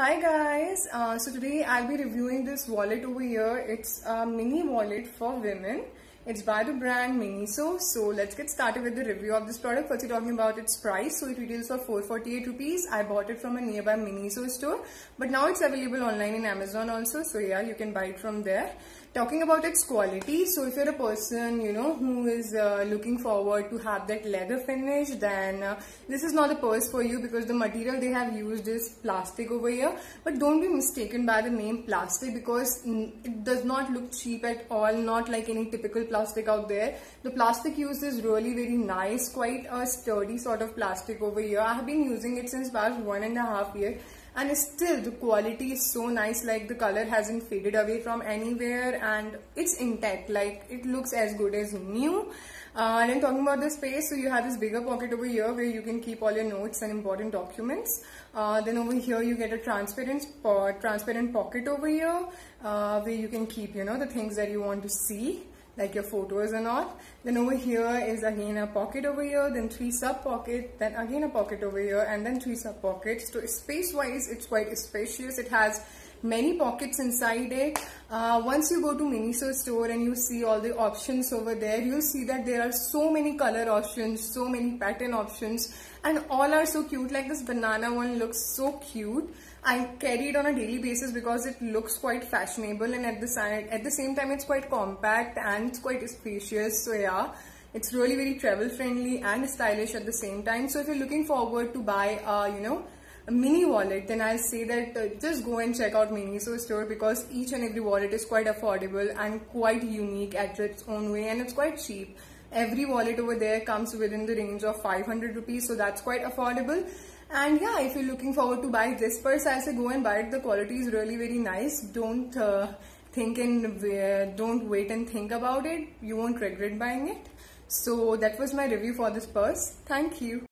Hi guys, uh, so today I'll be reviewing this wallet over here. It's a mini wallet for women. It's by the brand Miniso. So let's get started with the review of this product. First we're talking about its price. So it retails for 448 rupees. I bought it from a nearby Miniso store. But now it's available online in Amazon also. So yeah, you can buy it from there talking about its quality so if you're a person you know who is uh, looking forward to have that leather finish then uh, this is not a purse for you because the material they have used is plastic over here. But don't be mistaken by the name plastic because it does not look cheap at all not like any typical plastic out there. The plastic used is really very nice quite a sturdy sort of plastic over here. I have been using it since past one and a half year and still the quality is so nice like the color hasn't faded away from anywhere and it's intact. Like it looks as good as new. Uh, and then talking about the space so you have this bigger pocket over here where you can keep all your notes and important documents. Uh, then over here you get a transparent transparent pocket over here uh, where you can keep you know the things that you want to see like your photos and all. Then over here is again a pocket over here, then three sub pocket, then again a pocket over here, and then three sub pockets. So space wise, it's quite spacious. It has many pockets inside it. Uh, once you go to Miniso store and you see all the options over there, you'll see that there are so many color options, so many pattern options and all are so cute. Like this banana one looks so cute. I carry it on a daily basis because it looks quite fashionable and at the side, at the same time it's quite compact and it's quite spacious. So yeah, it's really very travel friendly and stylish at the same time. So if you're looking forward to buy, uh, you know, mini wallet, then I'll say that uh, just go and check out Miniso store because each and every wallet is quite affordable and quite unique at its own way and it's quite cheap. Every wallet over there comes within the range of 500 rupees so that's quite affordable. And yeah, if you're looking forward to buy this purse, I say go and buy it. The quality is really very nice. Don't uh, think and uh, don't wait and think about it. You won't regret buying it. So that was my review for this purse. Thank you.